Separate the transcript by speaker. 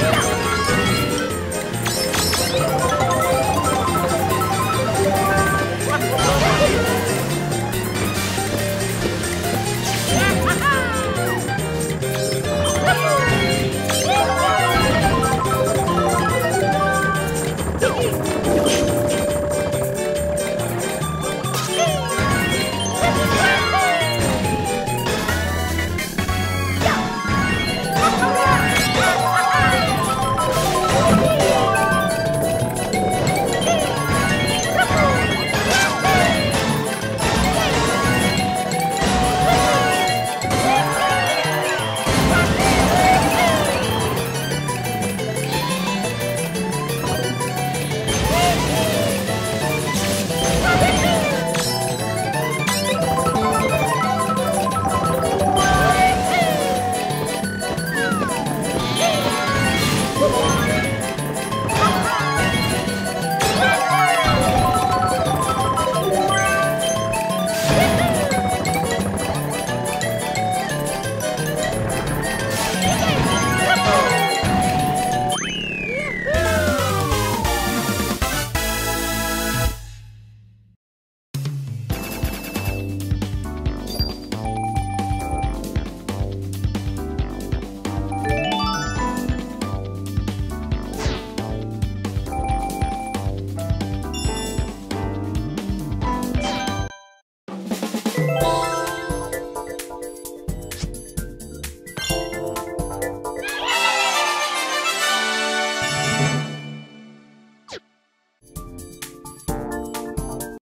Speaker 1: No!